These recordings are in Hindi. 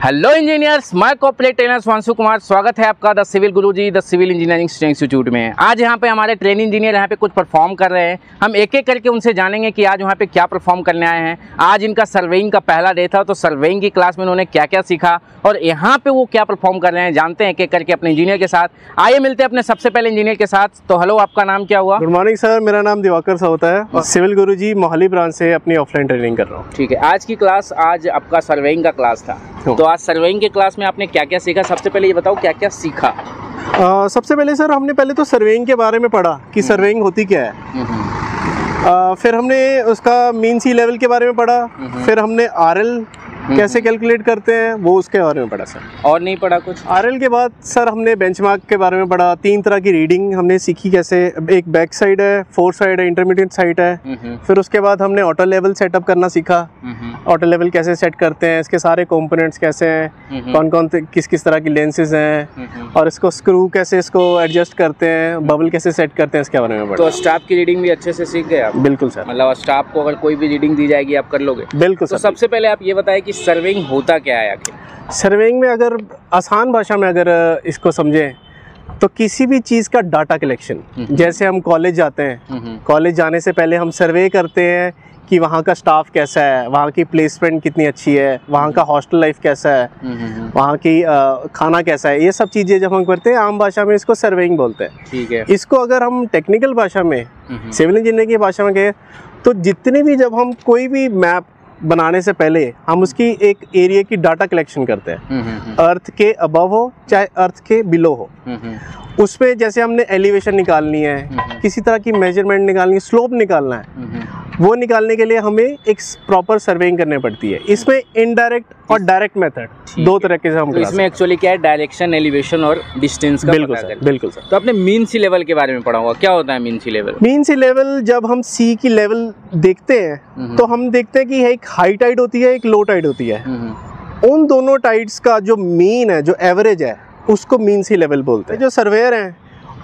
हेलो इंजीनियर्स मैं कॉपरेट ट्रेनर स्वांशु कुमार स्वागत है आपका the civil Guruji the civil engineering institute में आज यहाँ पे हमारे ट्रेनिंग इंजीनियर यहाँ पे कुछ परफॉर्म कर रहे हैं। हम एक एक करके उनसे जानेंगे कि आज वहाँ पे क्या परफॉर्म करने आए हैं। आज इनका सर्वेइंग का पहला डे था तो सर्वेइंग की क्लास में उन्होंने क्या क्या सीखा और यहाँ पे वो क्या परफॉर्म कर रहे हैं जानते हैं एक एक करके अपने इंजीनियर के साथ। आइए मिलते हैं अपने सबसे पहले इंजीनियर के साथ। तो हेलो आपका नाम क्या हुआ? गुड मॉर्निंग सर मेरा नाम दिवाकर सा होता है और सिविल गुरुजी मोहाली ब्रांच से अपनी ऑफलाइन ट्रेनिंग कर रहा हूँ। ठीक है आज की क्लास आज आपका सर्वेइंग का क्लास था। तो आज सर्वेइंग के क्लास में आपने क्या क्या सीखा? सबसे पहले ये बताओ क्या क्या सीखा? आ, सबसे पहले सर हमने पहले तो सर्वेइंग के बारे में पढ़ा कि सर्वेइंग होती क्या है। आ, फिर हमने उसका मीन सी लेवल के बारे में पढ़ा फिर हमने आरएल कैसे कैलकुलेट करते हैं वो उसके बारे में पढ़ा सर। और नहीं पढ़ा कुछ? आरएल के बाद सर हमने बेंचमार्क के बारे में पढ़ा तीन तरह की रीडिंग हमने सीखी कैसे एक बैक साइड है फोर साइड है इंटरमीडिएट साइड है। हम्म, फिर उसके बाद हमने ऑटो लेवल सेटअप करना सीखा। हम्म, ऑटो लेवल कैसे सेट करते हैं इसके सारे कंपोनेंट्स कैसे हैं हम्म, कौन कौन से किस किस तरह की लेंसेज हैं हम्म। और इसको स्क्रू कैसे इसको एडजस्ट करते हैं बबल कैसे सेट करते हैं इसके बारे में तो स्टाफ की रीडिंग भी अच्छे से सीख गए आप? बिल्कुल सर। मतलब स्टाफ को अगर कोई भी रीडिंग दी जाएगी आप कर लोगे? बिल्कुल तो सर। सबसे पहले आप ये बताएँ कि सर्विंग होता क्या है आखिर? सर्वेइंग में अगर आसान भाषा में अगर इसको समझें तो किसी भी चीज़ का डाटा कलेक्शन। जैसे हम कॉलेज जाते हैं कॉलेज जाने से पहले हम सर्वे करते हैं कि वहाँ का स्टाफ कैसा है वहाँ की प्लेसमेंट कितनी अच्छी है वहाँ का हॉस्टल लाइफ कैसा है वहाँ की अ, खाना कैसा है ये सब चीज़ें जब हम करते हैं आम भाषा में इसको सर्वेइंग बोलते हैं। ठीक है। इसको अगर हम टेक्निकल भाषा में सिविल इंजीनियरिंग की भाषा में कहें तो जितने भी जब हम कोई भी मैप बनाने से पहले हम उसकी एक एरिया की डाटा कलेक्शन करते हैं। हम्म, हम्म, अर्थ के अबव हो चाहे अर्थ के बिलो हो। हम्म, हम्म, उसमें जैसे हमने एलिवेशन निकालनी है हम्म। किसी तरह की मेज़रमेंट निकालनी है स्लोप निकालना है हम्म, वो निकालने के लिए हमें एक प्रॉपर सर्वेइंग करनी पड़ती है। इसमें इनडायरेक्ट और डायरेक्ट मेथड दो तरह तरीके से हम तो इसमें एक्चुअली क्या है डायरेक्शन एलिवेशन और डिस्टेंस का बिल्कुल सर बिल्कुल सर। तो आपने मीन सी लेवल के बारे में पढ़ा होगा। क्या होता है mean sea level mean sea level जब हम सी की लेवल देखते हैं हम्म। तो हम देखते हैं कि एक हाई टाइड होती है एक लो टाइड होती है। उन दोनों टाइड्स का जो मीन है जो एवरेज है उसको मीन सी लेवल बोलते हैं। जो सर्वेयर हैं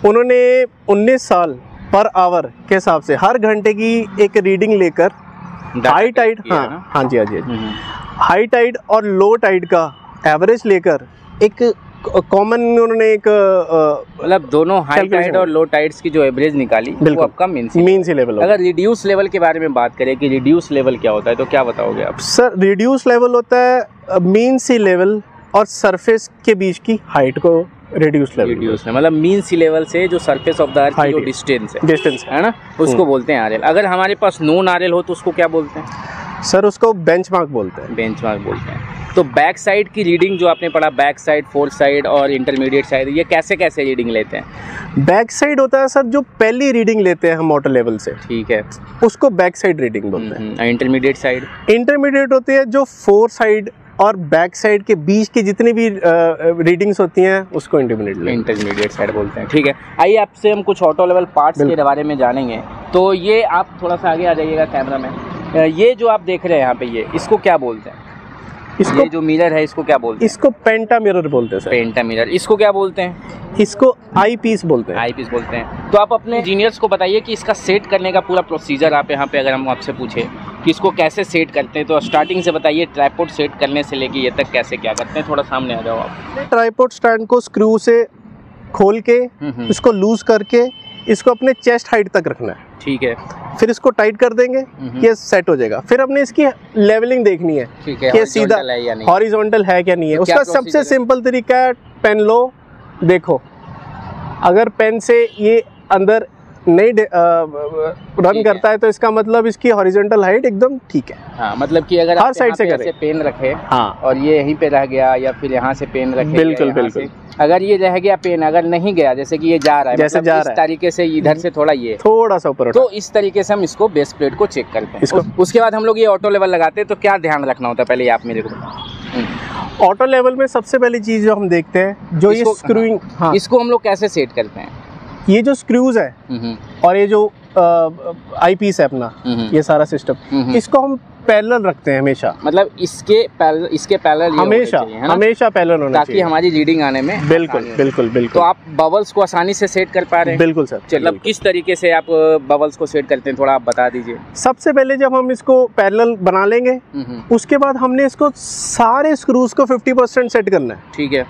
उन्होंने 19 साल पर आवर के हिसाब से हर घंटे की एक रीडिंग लेकर हाई टाइड हाँ हाँ जी हाँ जी हाई टाइड और लो टाइड का एवरेज लेकर एक कॉमन उन्होंने एक मतलब दोनों हाई टाइड और लो टाइड्स की जो एवरेज निकाली वो आपका मीन मीन सी लेवल अगर रिड्यूस लेवल के बारे में बात करें कि रिड्यूस लेवल क्या होता है तो क्या बताओगे आप? सर रिड्यूस लेवल होता है मीन सी लेवल और सरफेस के बीच की हाइट को रिड्यूस लेवल रिड्यूस मतलब मीन सी लेवल से जो सरफेस ऑफ़ द अर्थ जो डिस्टेंस है। डिस्टेंस है। ना? उसको बोलते हैं आरएल अगर हमारे पास नॉन आरएल हो तो उसको क्या बोलते हैं? सर उसको बेंचमार्क बोलते हैं। बेंचमार्क बोलते हैं। तो बैक साइड की रीडिंग जो आपने पढ़ा बैक साइड फोर्थ साइड और इंटरमीडिएट साइड ये कैसे कैसे रीडिंग लेते हैं? बैक साइड होता है सर जो पहली रीडिंग लेते हैं हम मोटर लेवल से। ठीक है। उसको बैक साइड रीडिंग बोलते हैं। इंटरमीडिएट साइड इंटरमीडिएट होती है जो फोर साइड और बैक साइड के बीच की जितनी भी रीडिंग्स होती हैं उसको इंटरमीडिएट इंटरमीडिएट साइड बोलते हैं ठीक है। आइए आपसे हम कुछ ऑटो लेवल पार्ट्स के बारे में जानेंगे। तो ये आप थोड़ा सा आगे आ जाइएगा कैमरा में। ये जो आप देख रहे हैं यहाँ पे ये इसको क्या बोलते हैं? इसको ये जो मिरर है इसको क्या बोलते हैं? इसको पेंटा मिरर बोलते हैं सर पेंटा मिरर इसको क्या बोलते हैं? इसको आई पीस बोलते हैं। आई पीस बोलते हैं। तो आप अपने इंजीनियर्स को बताइए कि इसका सेट करने का पूरा प्रोसीजर आप यहाँ पे अगर हम आपसे पूछे। कि इसको कैसे सेट करते हैं? तो स्टार्टिंग से बताइए ट्राईपोर्ट सेट करने से लेके ये तक कैसे क्या करते हैं? थोड़ा सामने आ जाओ आप। ट्राईपोर्ट स्टैंड को स्क्रू से खोल के हम्म, हम्म, इसको लूज करके इसको अपने चेस्ट हाइट तक रखना है। ठीक है। फिर इसको टाइट कर देंगे हम्म, ये सेट हो जाएगा। फिर हमने इसकी लेवलिंग देखनी है ठीक है सीधा है हॉरिजॉन्टल है क्या नहीं है। तो उसका सबसे सिंपल तरीका है पेन लो देखो। अगर पेन से ये अंदर नहीं रन करता है तो इसका मतलब इसकी हॉरिजेंटल हाइट एकदम ठीक है हाँ मतलब कि अगर हर यहाँ से करें। पेन रखे हाँ और ये यहीं पे रह गया या फिर यहाँ से पेन रखे बिल्कुल। बिल्कुल। अगर ये रह गया पेन अगर नहीं गया जैसे कि ये जा रहा है जैसे मतलब जा रहा है। हम्म। तरीके से इधर से थोड़ा ये थोड़ा सा ऊपर तो इस तरीके से हम इसको बेस प्लेट को चेक करते हैं उसके बाद हम लोग ये ऑटो लेवल लगाते हैं तो क्या ध्यान रखना होता है पहले आप मेरे को हम्म। ऑटो लेवल में सबसे पहली चीज़ जो हम देखते हैं जो ये स्क्रूइंग हाँ इसको हम लोग कैसे सेट करते हैं ये जो स्क्रूज है हम्म, और ये जो आई पीस है अपना हम्म, ये सारा सिस्टम हम्म, इसको हम पैरेलल रखते हैं हमेशा। मतलब इसके पैरेलल इसके पैरेलल हमेशा हमेशा पैरेलल होना ताकि हमारी रीडिंग आने में बिल्कुल हो। बिल्कुल तो आप बबल्स को आसानी से सेट कर पा रहे हैं? बिल्कुल सर मतलब किस तरीके से आप बबल्स को सेट करते हैं थोड़ा आप बता दीजिए। सबसे पहले जब हम इसको पैरेलल बना लेंगे उसके बाद हमने इसको सारे स्क्रूज को 50 परसेंट सेट करना है। ठीक है।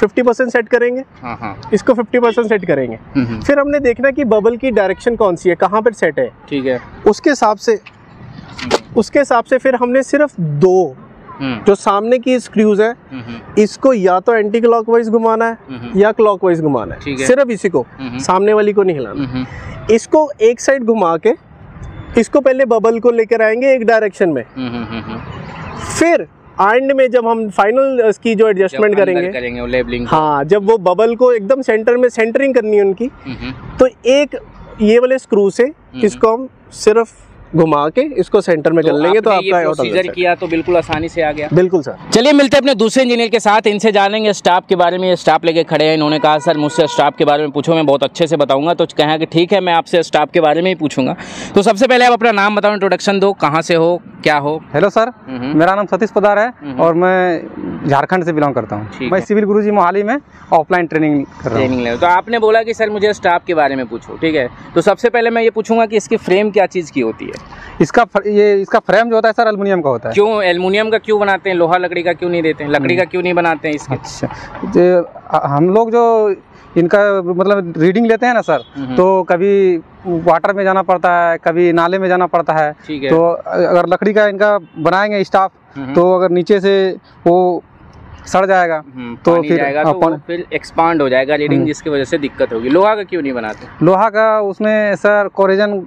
50 परसेंट सेट करेंगे। हाँ हाँ। इसको 50 परसेंट सेट करेंगे। हम्म, हम्म, फिर हमने देखना कि बबल की डायरेक्शन कौन सी है कहाँ पर सेट है। ठीक है। उसके हिसाब से उसके हिसाब से फिर हमने सिर्फ़ दो हम्म, जो सामने की स्क्रूज है इसको या तो एंटी क्लॉकवाइज घुमाना है या क्लॉकवाइज घुमाना है। सिर्फ़ इसी को सामने वाली को नहीं हिलाना। इसको एक साइड घुमा के इसको पहले बबल को लेकर आएँगे एक डायरेक्शन में। फिर एंड में जब हम फाइनल इसकी जो एडजस्टमेंट करेंगे करेंगे लेबलिंग हाँ जब वो बबल को एकदम सेंटर में सेंटरिंग करनी है उनकी तो एक ये वाले स्क्रू से हम्म। इसको हम सिर्फ़ घुमा के इसको सेंटर में कर लेंगे तो आपका प्रोसीजर किया तो बिल्कुल आसानी से आ गया। बिल्कुल सर। चलिए मिलते हैं अपने दूसरे इंजीनियर के साथ। इनसे जानेंगे स्टाफ के बारे में। ये स्टाफ लेके खड़े हैं। इन्होंने कहा सर मुझसे स्टाफ के बारे में पूछो। मैं बहुत अच्छे से बताऊँगा। तो कहा कि ठीक है मैं आपसे स्टाफ के बारे में ही पूछूँगा। तो सबसे पहले आप अपना नाम बताओ इंट्रोडक्शन दो। कहाँ से हो? क्या हो? हेलो सर हम्म, मेरा नाम सतीश पदार है हम्म। और मैं झारखंड से बिलोंग करता हूँ। मैं। सिविल गुरुजी मोहाली में ऑफलाइन ट्रेनिंग कर ट्रेनिंग ले तो आपने बोला कि सर मुझे स्टाफ के बारे में पूछो। ठीक है? तो सबसे पहले मैं ये पूछूँगा कि इसकी फ्रेम क्या चीज़ की होती है? इसका फ- ये इसका फ्रेम जो होता है सर एल्युमिनियम का होता है। क्यों? एल्युमिनियम का क्यों बनाते हैं? लोहा लकड़ी का क्यों नहीं देते हैं? लकड़ी का क्यों नहीं बनाते हैं इसके? अच्छा हम लोग जो इनका मतलब रीडिंग लेते हैं ना सर हम्म। तो कभी वाटर में जाना पड़ता है कभी नाले में जाना पड़ता है है। तो अगर लकड़ी का इनका बनाएँगे स्टाफ हम्म। तो अगर नीचे से वो सड़ जाएगा। हम्म, तो फिर- जाएगा तो वो फिर एक्सपांड हो जाएगा रीडिंग हम्म। जिसकी वजह से दिक्कत होगी। लोहा का क्यों नहीं बनाते? लोहा का उसमें सर कोरिजन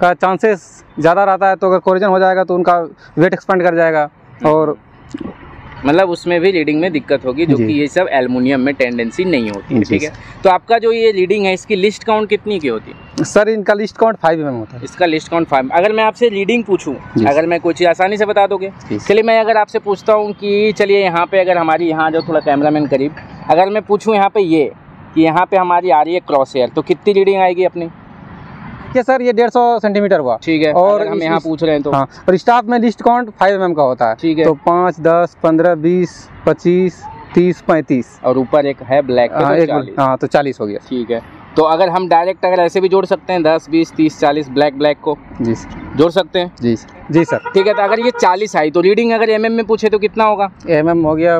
का चांसेस ज़्यादा रहता है तो अगर कोरिजन हो जाएगा तो उनका वेट एक्सपांड कर जाएगा। और मतलब उसमें भी रीडिंग में दिक्कत होगी जो कि ये सब एल्युमिनियम में टेंडेंसी नहीं होती है ठीक है? तो आपका जो ये रीडिंग है इसकी लिस्ट काउंट कितनी की होती है? सर इनका लिस्ट काउंट फाइव एम होता है। इसका लिस्ट काउंट फाइव अगर मैं आपसे रीडिंग पूछूँ अगर मैं चीज़ आसानी से बता दोगे? चलिए मैं अगर आपसे पूछता हूँ कि चलिए यहाँ पे अगर हमारी यहाँ जो थोड़ा कैमरामैन करीब अगर मैं पूछूँ यहाँ पे ये कि यहाँ पे हमारी आ रही है क्रॉस एयर तो कितनी रीडिंग आएगी अपनी? ये सर ये डेढ़ सौ सेंटीमीटर हुआ। ठीक है और हम यहाँ पूछ रहे हैं तो। हाँ और स्टाफ में लिस्ट काउंट फाइव एम का होता है। ठीक है। तो पाँच दस पंद्रह बीस पच्चीस तीस पैंतीस। और ऊपर एक है ब्लैक हाँ एक हाँ तो चालीस हो गया। ठीक है। तो अगर हम डायरेक्ट अगर ऐसे भी जोड़ सकते हैं दस बीस तीस चालीस ब्लैक ब्लैक को जी सर। जोड़ सकते हैं? जी सर। जी सर। ठीक है तो अगर ये चालीस आई तो रीडिंग अगर एम में पूछे तो कितना होगा? एम एम हो गया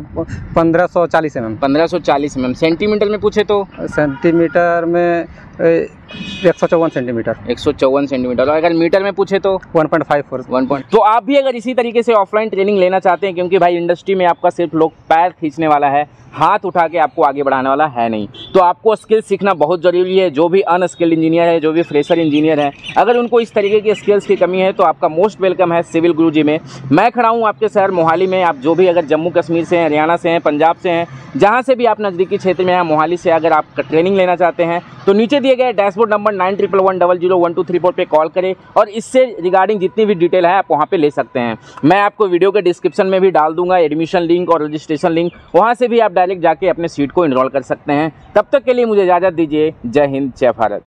पंद्रह सौ चालीस एम एम पंद्रह सौ चालीस एम सेंटीमीटर में पूछे तो? सेंटीमीटर में एक सौ चौवन सेंटीमीटर। एक सौ चौवन सेंटीमीटर। और अगर मीटर में पूछे तो? One point five four. One point तो आप भी अगर इसी तरीके से ऑफलाइन ट्रेनिंग लेना चाहते हैं क्योंकि भाई इंडस्ट्री में आपका सिर्फ़ लोग पैर खींचने वाला है हाथ उठा के आपको आगे बढ़ाने वाला है नहीं। तो आपको स्किल्स सीखना बहुत ज़रूरी है। जो भी अनस्किल्ड इंजीनियर है जो भी फ्रेशर इंजीनियर है अगर उनको इस तरीके की स्किल्स की कमी है तो आपका मोस्ट वेलकम है सिविल गुरु जी में। मैं खड़ा हूँ आपके शहर मोहाली में। आप जो भी अगर जम्मू कश्मीर से हैं, हरियाणा से हैं, पंजाब से हैं, जहाँ से भी आप नज़दीकी क्षेत्र में हैं, मोहाली से अगर आप ट्रेनिंग लेना चाहते हैं तो नीचे दिए गए dashboard number nine triple one double zero one two three four पर कॉल करें और इससे रिगार्डिंग जितनी भी डिटेल है, आप वहाँ पे ले सकते हैं। मैं आपको वीडियो के डिस्क्रिप्शन में भी डाल दूँगा एडमिशन लिंक और रजिस्ट्रेशन लिंक वहाँ से भी आप डायरेक्ट जाके अपने सीट को इनरोल कर सकते हैं। तब तक के लिए मुझे इजाज़त दीजिए। जय हिंद, जय भारत।